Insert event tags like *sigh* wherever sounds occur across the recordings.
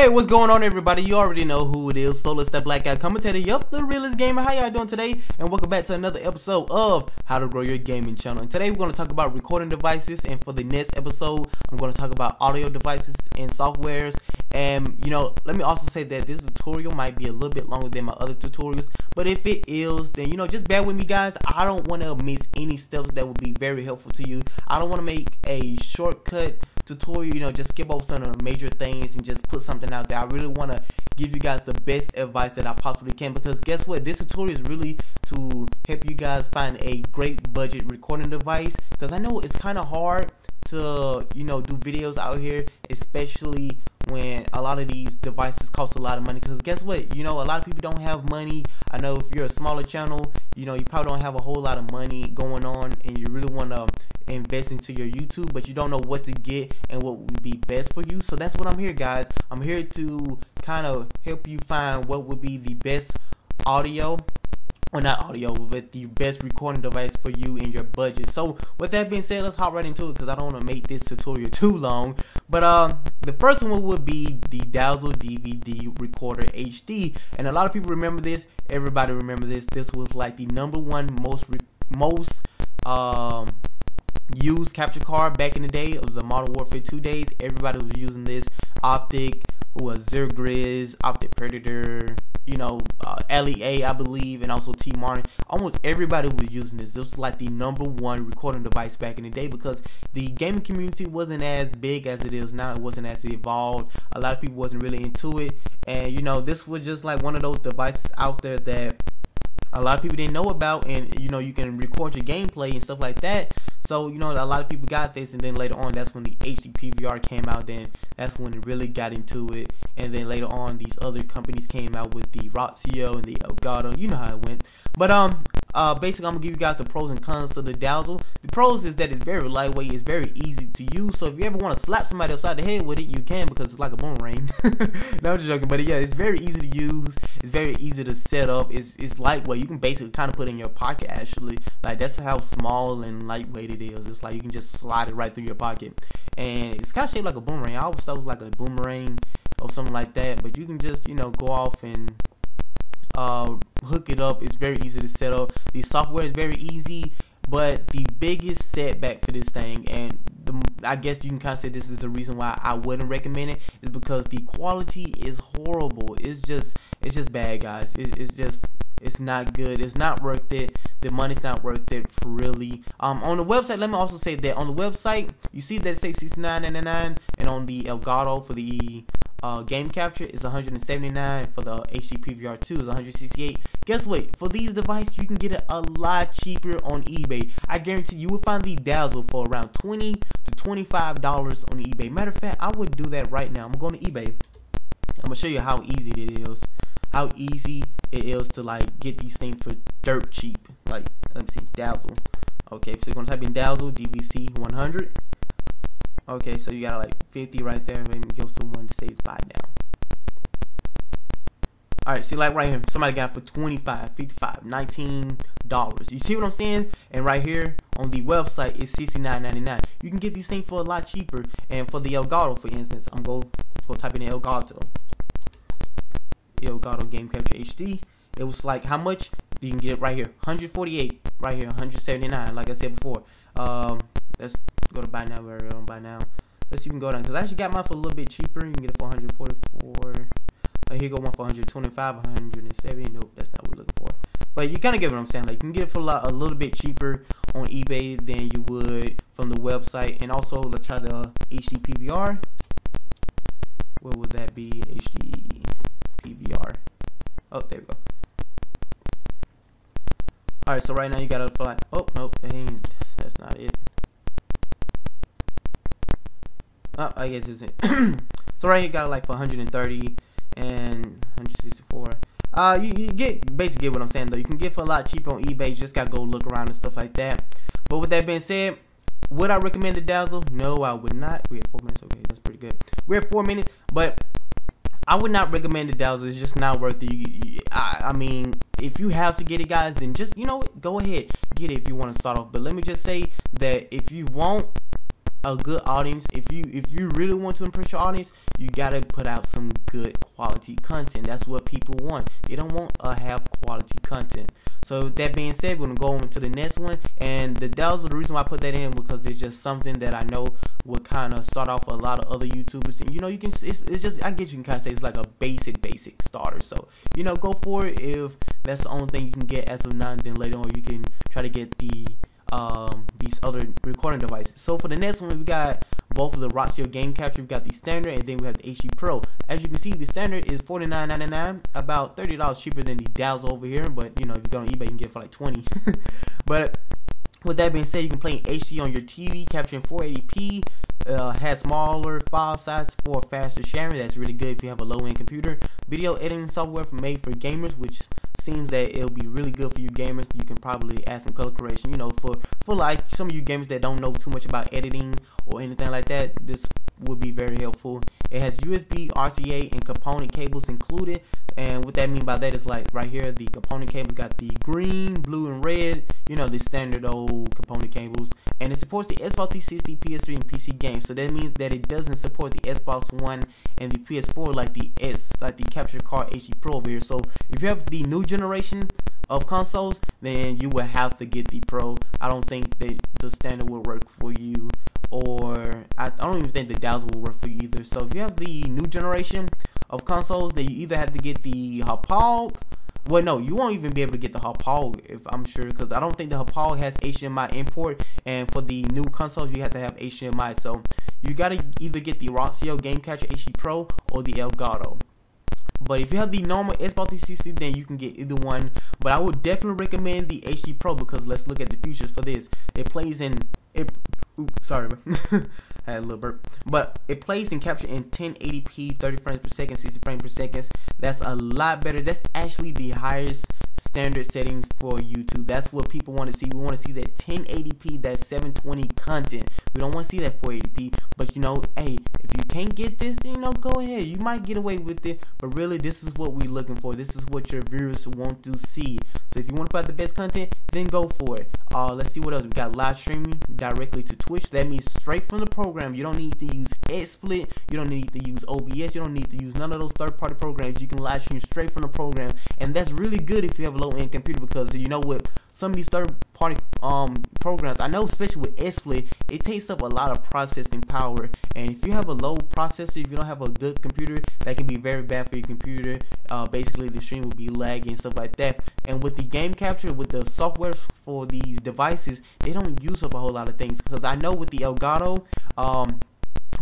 Hey, what's going on everybody? You already know who it is. Solar Step Black Guy commentator. Yup, the realest gamer. How y'all doing today? And welcome back to another episode of How to Grow Your Gaming Channel. And today we're going to talk about recording devices. And for the next episode, I'm going to talk about audio devices and softwares. And, you know, let me also say that this tutorial might be a little bit longer than my other tutorials. But if it is, then, you know, just bear with me, guys. I don't want to miss any steps that would be very helpful to you. I don't want to make a shortcut tutorial, you know, just skip over some of the major things and just put something out there. I really want to give you guys the best advice that I possibly can because guess what? This tutorial is really to help you guys find a great budget recording device because I know it's kind of hard to, you know, do videos out here, especially when a lot of these devices cost a lot of money because guess what you know a lot of people don't have money i know if you're a smaller channel you know you probably don't have a whole lot of money going on and you really want to invest into your YouTube, but you don't know what to get and what would be best for you. So that's what I'm here, guys. I'm here to kind of help you find what would be the best audio or not audio, but the best recording device for you in your budget. So with that being said, let's hop right into it because I don't want to make this tutorial *laughs* too long. But uh, the first one would be the Dazzle DVD Recorder HD, and a lot of people remember this. Everybody remember this. This was like the number one most most um used capture card back in the day of the Modern Warfare 2 days. Everybody was using this. Optic, who was Zergriz, Optic Predator, you know, uh, LEA, I believe, and also TmarTn. Almost everybody was using this. This was like the number one recording device back in the day because the gaming community wasn't as big as it is now. It wasn't as evolved. A lot of people wasn't really into it, and you know, this was just like one of those devices out there that a lot of people didn't know about and you know you can record your gameplay and stuff like that so you know a lot of people got this and then later on that's when the HD PVR came out then that's when it really got into it. And then later on these other companies came out with the Roxio and the Elgato. You know how it went. But um uh, basically, I'm gonna give you guys the pros and cons to the Dazzle. The pros is that it's very lightweight, it's very easy to use. So if you ever want to slap somebody upside the head with it, you can because it's like a boomerang. *laughs* no, I'm just joking, but yeah, it's very easy to use. It's very easy to set up. It's it's lightweight. You can basically kind of put in your pocket. Actually, like that's how small and lightweight it is. It's like you can just slide it right through your pocket, and it's kind of shaped like a boomerang. I always thought it was like a boomerang or something like that, but you can just you know go off and uh, hook it up. It's very easy to set up. The software is very easy, but the biggest setback for this thing, and the, I guess you can kind of say this is the reason why I wouldn't recommend it, is because the quality is horrible. It's just, it's just bad, guys. It, it's just, it's not good. It's not worth it. The money's not worth it for really. Um, on the website, let me also say that on the website, you see that it says $69.99, and on the Elgato for the uh, game capture is 179 for the HD PVR 2 is 168 guess what? For these devices you can get it a lot cheaper on eBay. I guarantee you will find the Dazzle for around 20 to 25 dollars on eBay. Matter of fact I would do that right now. I'm going to eBay. I'm gonna show you how easy it is how easy it is to like get these things for dirt cheap. Like let me see Dazzle. Okay so you're gonna type in Dazzle DVC 100 Okay, so you got like 50 right there. Maybe give someone to say it's buy now. Alright, see like right here, somebody got for 25 55 $19. You see what I'm saying? And right here on the website it's $69.99. You can get these things for a lot cheaper. And for the Elgato, for instance, I'm go go type in Elgato. Elgato Game Capture HD. It was like how much? You can get it right here. 148 right here, 179 like I said before. Um let's go to buy now. We're on buy now. Let's even go down because I actually got mine for a little bit cheaper. You can get it for 144. Uh, here go one for 125, 170. Nope, that's not what we're looking for. But you kind of get what I'm saying. Like you can get it for a, lot, a little bit cheaper on eBay than you would from the website. And also, let's try the HD PVR. What would that be? HD PVR. Oh, there we go. Alright, so right now you got for like, oh, nope, that's not it. Oh, I guess it's it. *clears throat* so right here got like for 130 and 164. Uh, you, you get basically get what I'm saying though. You can get for a lot cheaper on eBay. You just gotta go look around and stuff like that. But with that being said, would I recommend the Dazzle? No, I would not. We have four minutes. Okay, that's pretty good. We're four minutes, but I would not recommend the Dazzle. It's just not worth it. You, you, I, I, mean, if you have to get it, guys, then just you know, go ahead, get it if you want to start off. But let me just say that if you want a good audience if you if you really want to impress your audience you gotta put out some good quality content. That's what people want. They don't want to have quality content. So that being said, we're gonna go on to the next one. And the Dazzle, the reason why I put that in because it's just something that I know would kind of start off a lot of other YouTubers. And you know, you can it's, it's just I guess you can kind of say it's like a basic basic starter. So you know, go for it if that's the only thing you can get as of now. Then later on, you can try to get the um, these other recording devices. So for the next one, we got both of the Roxio game capture. We've got the standard, and then we have the HD Pro. As you can see, the standard is $49.99, about $30 cheaper than the Dazzle over here. But you know, if you go on eBay, you can get for like 20. *laughs* but with that being said, you can play HD on your TV, capturing 480p. Uh, has smaller file size for faster sharing. That's really good if you have a low-end computer. Video editing software made for gamers, which seems that it'll be really good for you gamers. You can probably add some color correction. You know, for for like some of you gamers that don't know too much about editing or anything like that, this would be very helpful. It has USB, RCA, and component cables included. And what that mean by that is like right here, the component cables got the green, blue, and red. You know, the standard old component cables. And it supports the Xbox 360, PS3, and PC games. So that means that it doesn't support the Xbox One and the PS4 like the S, like the Capture Card HD Pro over here. So if you have the new generation of consoles, then you will have to get the Pro. I don't think that the standard will work for you or I, I don't even think the Dazzle will work for you either. So if you have the new generation of consoles, then you either have to get the Hauppauge. Well, no, you won't even be able to get the Hauppauge, if I'm sure, because I don't think the Hauppauge has HDMI import, and for the new consoles, you have to have HDMI. So you gotta either get the Roxio Game Capture HD Pro or the Elgato. But if you have the normal Xbox 360, then you can get either one. But I would definitely recommend the HD Pro because let's look at the features for this. It plays in it Oops, sorry, I *laughs* had a little burp. But it plays and capture in 1080p, 30 frames per second, 60 frames per second. That's a lot better. That's actually the highest standard settings for YouTube. That's what people want to see. We want to see that 1080p, that 720 content. We don't want to see that 480p. But you know, hey, if you can't get this, you know, go ahead. You might get away with it. But really, this is what we're looking for. This is what your viewers want to see. So if you want to put out the best content, then go for it. Uh, let's see what else. We got live streaming directly to Twitch. That means straight from the program. You don't need to use XSplit. You don't need to use OBS. You don't need to use none of those third-party programs. You can live stream straight from the program. And that's really good if you have a low-end computer because you know what? Some of these third-party um programs, I know especially with XSplit, it takes up a lot of processing power. And if you have a low processor, if you don't have a good computer, that can be very bad for your computer. Uh, basically, the stream will be laggy and stuff like that. And with the game capture, with the software for these devices, they don't use up a whole lot of things. Because I know with the Elgato, um,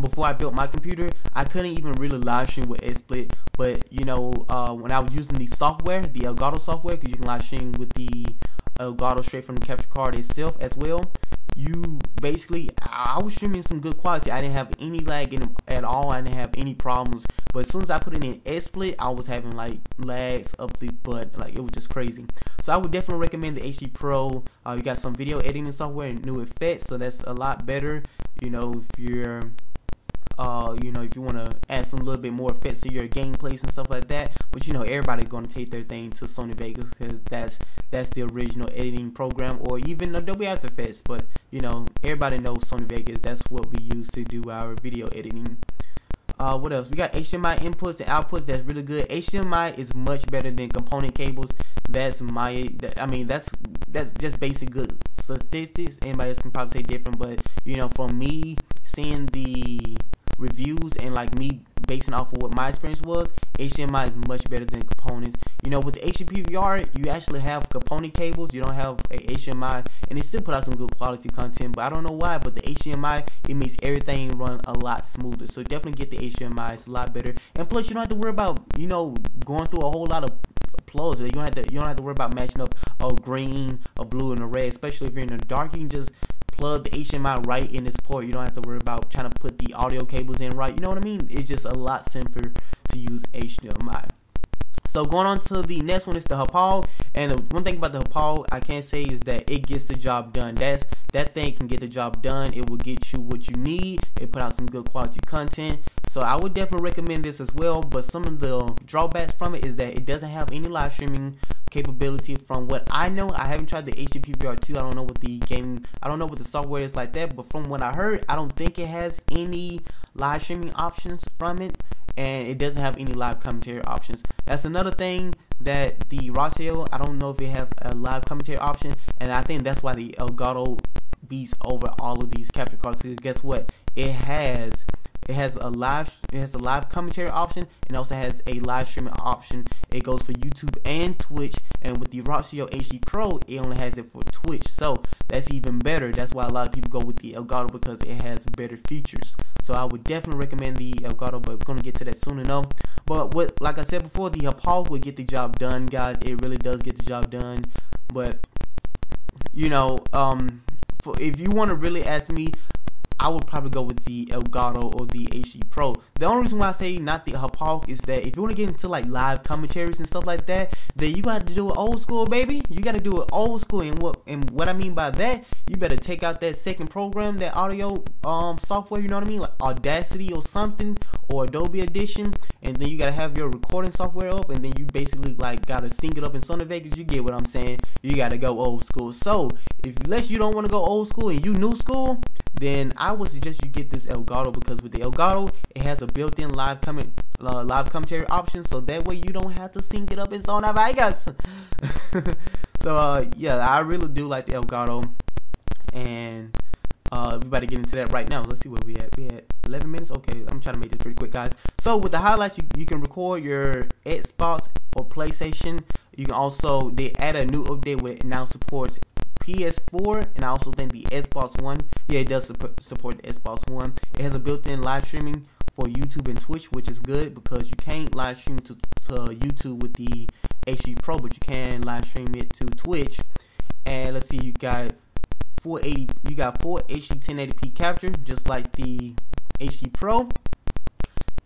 before I built my computer, I couldn't even really live stream with XSplit. But you know, uh, when I was using the software, the Elgato software, because you can live stream with the Elgato straight from the capture card itself as well. You basically, I was streaming some good quality. I didn't have any lag in at all. I didn't have any problems. But as soon as I put it in XSplit, I was having like lags up the butt. Like it was just crazy. So I would definitely recommend the HD Pro. Uh, you got some video editing software and new effects, so that's a lot better. You know, if you're uh, you know, if you want to add some little bit more effects to your gameplays and stuff like that. But you know, everybody gonna take their thing to Sony Vegas because that's that's the original editing program, or even Adobe After Effects. But you know, everybody knows Sony Vegas. That's what we use to do our video editing. Uh, what else? We got HDMI inputs and outputs. That's really good. HDMI is much better than component cables. That's my. That, I mean, that's that's just basic good statistics. Anybody else can probably say different, but you know, for me, seeing the reviews and like me basing off of what my experience was, HDMI is much better than components. You know, with the HD PVR, you actually have component cables. You don't have a HDMI, and it still put out some good quality content. But I don't know why. But the HDMI, it makes everything run a lot smoother. So definitely get the HDMI. It's a lot better. And plus, you don't have to worry about you know going through a whole lot of plugs. You don't have to you don't have to worry about matching up a green, a blue, and a red. Especially if you're in the dark, you can just plug the HDMI right in this port. You don't have to worry about trying to put the audio cables in right. You know what I mean? It's just a lot simpler to use HDMI. So going on to the next one is the Hauppauge, and the one thing about the Hauppauge I can't say is that it gets the job done. That's that thing can get the job done. It will get you what you need. It put out some good quality content. So I would definitely recommend this as well. But some of the drawbacks from it is that it doesn't have any live streaming capability. From what I know, I haven't tried the HD PVR 2. I don't know what the game, I don't know what the software is like that. But from what I heard, I don't think it has any live streaming options from it and it doesn't have any live commentary options. That's another thing that the Roxio, I don't know if it have a live commentary option, and I think that's why the Elgato beats over all of these capture cards. Because guess what? It has it has a live it has a live commentary option and also has a live streaming option. It goes for YouTube and Twitch. And with the Roxio HD Pro, it only has it for Twitch. So that's even better. That's why a lot of people go with the Elgato because it has better features. So I would definitely recommend the Elgato, but we're gonna get to that soon enough. But what like I said before, the Hauppauge will get the job done, guys. It really does get the job done. But you know, um, if you want to really ask me, I would probably go with the Elgato or the HD Pro. The only reason why I say not the Hauppauge is that if you want to get into like live commentaries and stuff like that, then you got to do it old school, baby. You got to do it old school. And what and what I mean by that, you better take out that second program, that audio um software. You know what I mean, like Audacity or something, or Adobe Audition, and then you got to have your recording software up, and then you basically like got to sync it up in Sony Vegas. You get what I'm saying? You got to go old school. So if unless you don't want to go old school and you new school, then I would suggest you get this Elgato because with the Elgato, it has a built-in live comment, uh, live commentary option, so that way you don't have to sync it up in Sony Vegas. *laughs* so uh, yeah, I really do like the Elgato, and uh, everybody get into that right now. Let's see where we at. We at 11 minutes. Okay, I'm trying to make this pretty quick, guys. So with the highlights, you, you can record your Xbox or PlayStation. You can also they add a new update where it now supports PS4 and I also think the Xbox One. Yeah, it does support the Xbox One. It has a built-in live streaming for YouTube and Twitch, which is good because you can't live stream to, to YouTube with the HD Pro, but you can live stream it to Twitch. And let's see, you got 480, you got full HD 1080p capture, just like the HD Pro.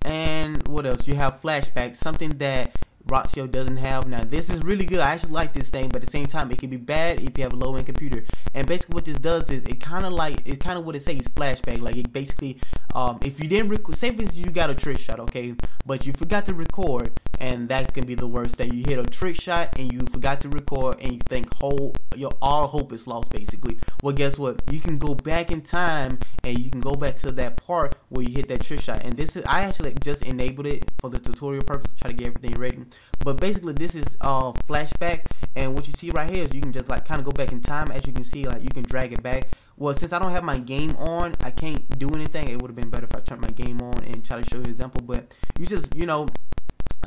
And what else? You have flashback, something that Roxio doesn't have. Now this is really good. I actually like this thing, but at the same time it can be bad if you have a low end computer. And basically what this does is it kind of like it kind of what it says flashback. Like it basically, um, if you didn't record, say for instance you got a trick shot, okay, but you forgot to record, and that can be the worst that You hit a trick shot and you forgot to record, and you think whole your all hope is lost basically. Well, guess what? You can go back in time and you can go back to that part where you hit that trick shot. And this is I actually just enabled it for the tutorial purpose, to try to get everything ready. But basically, this is uh, flashback, and what you see right here is you can just like kind of go back in time. As you can see, like you can drag it back. Well, since I don't have my game on, I can't do anything. It would have been better if I turned my game on and try to show you an example. But you just, you know,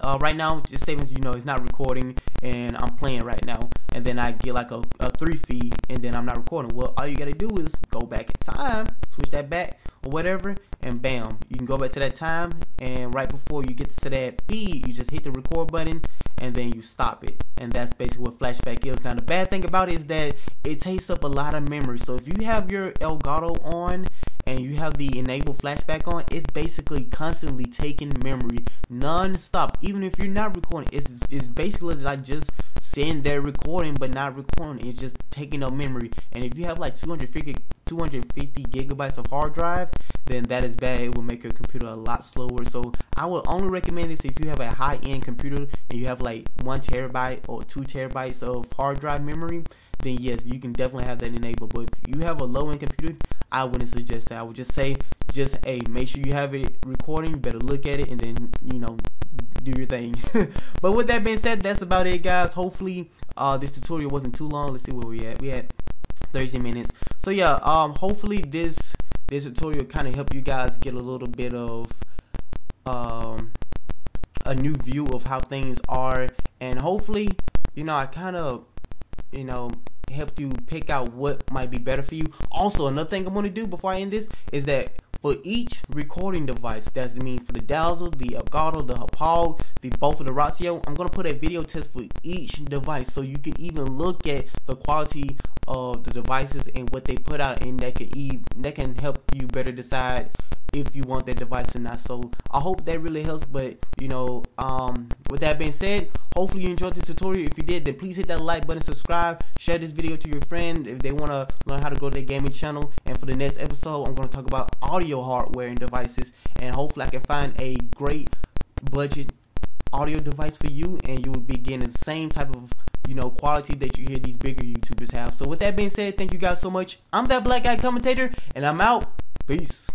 uh, right now just savings you know it's not recording and I'm playing right now. And then I get like a, a three feed and then I'm not recording. Well all you gotta do is go back in time switch that back or whatever and bam you can go back to that time and right before you get to that feed you just hit the record button and then you stop it. And that's basically what flashback is. Now the bad thing about it is that it takes up a lot of memory. So if you have your Elgato on and you have the enable flashback on, it's basically constantly taking memory non-stop. Even if you're not recording, it's, it's basically like just sitting there recording but not recording. It's just taking up memory. And if you have like 250, 250 gigabytes of hard drive, then that is bad. It will make your computer a lot slower. So I would only recommend this if you have a high-end computer and you have like one terabyte or two terabytes of hard drive memory then yes, you can definitely have that enabled. But if you have a low end computer, I wouldn't suggest that. I would just say, just hey, make sure you have it recording. Better look at it and then you know do your thing. *laughs* but with that being said, that's about it, guys. Hopefully, uh, this tutorial wasn't too long. Let's see where we at. We had 30 minutes. So yeah, um, hopefully this this tutorial kind of help you guys get a little bit of um a new view of how things are, and hopefully, you know, I kind of you know help you pick out what might be better for you. Also, another thing I'm going to do before I end this is that for each recording device, that's mean for the Dazzle, the Elgato, the Hauppauge, the both of the Roxio, I'm gonna put a video test for each device so you can even look at the quality of the devices and what they put out, and that can even that can help you better decide if you want that device or not. So I hope that really helps. But you know, um, with that being said, hopefully you enjoyed the tutorial. If you did, then please hit that like button, subscribe, share this video to your friend if they want to learn how to grow their gaming channel. And for the next episode, I'm going to talk about audio hardware and devices, and hopefully I can find a great budget audio device for you, and you will be getting the same type of you know quality that you hear these bigger YouTubers have. So with that being said, thank you guys so much. I'm that black guy commentator, and I'm out. Peace.